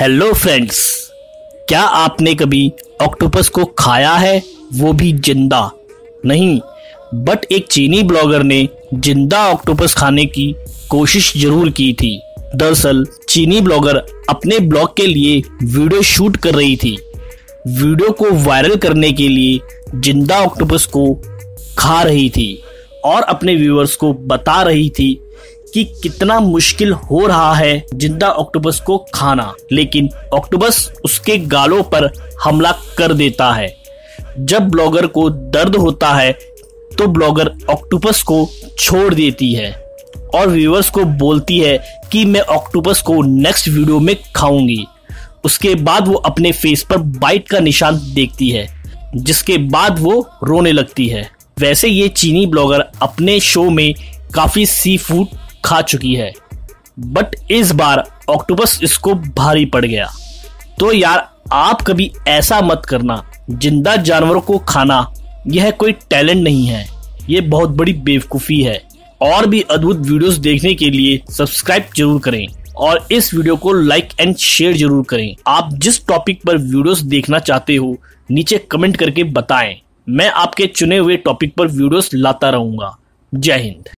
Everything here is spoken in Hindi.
हेलो फ्रेंड्स, क्या आपने कभी ऑक्टोपस को खाया है? वो भी ज़िंदा। नहीं, बट एक चीनी ब्लॉगर ने ज़िंदा ऑक्टोपस खाने की कोशिश ज़रूर की थी। दरअसल, चीनी ब्लॉगर अपने ब्लॉग के लिए वीडियो शूट कर रही थी। वीडियो को वायरल करने के लिए ज़िंदा ऑक्टोपस को खा रही थी और अपने व्यूअर्स को बता रही थी कि कितना मुश्किल हो रहा है ज़िंदा ऑक्टोपस को खाना। लेकिन ऑक्टोपस उसके गालों पर हमला कर देता है। जब ब्लॉगर को दर्द होता है तो ब्लॉगर ऑक्टोपस को छोड़ देती है और व्यूअर्स को बोलती है कि मैं ऑक्टोपस को नेक्स्ट वीडियो में खाऊँगी। उसके बाद वो अपने फेस पर बाइट का निशान देखती है, जिसके बाद वो रोने लगती है। वैसे ये चीनी ब्लॉगर अपने शो में काफ़ी सी फ़ूड खा चुकी है बट इस बार ऑक्टोपस इसको भारी पड़ गया। तो यार, आप कभी ऐसा मत करना, ज़िंदा जानवरों को खाना यह कोई टैलेंट नहीं है। ये बहुत बड़ी बेवकूफ़ी है। और भी अद्भुत वीडियोस देखने के लिए सब्सक्राइब ज़रूर करें। और इस वीडियो को लाइक एंड शेयर ज़रूर करें। आप जिस टॉपिक पर वीडियोस देखना चाहते हो, नीचे कमेंट करके बताएँ। मैं आपके चुने हुए टॉपिक पर वीडियोस लाता रहूँगा। जय हिंद।